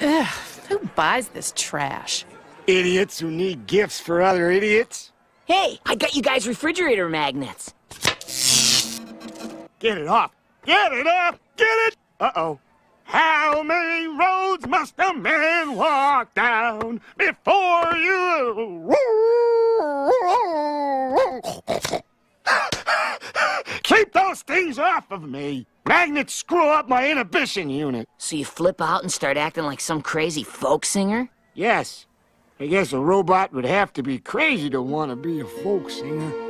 Ugh, who buys this trash? Idiots who need gifts for other idiots. Hey, I got you guys refrigerator magnets. Get it off. Get it off. Get it. Uh-oh. How many roads must a man walk down before you... Keep those things off of me. Magnets screw up my inhibition unit. So you flip out and start acting like some crazy folk singer? Yes. I guess a robot would have to be crazy to want to be a folk singer.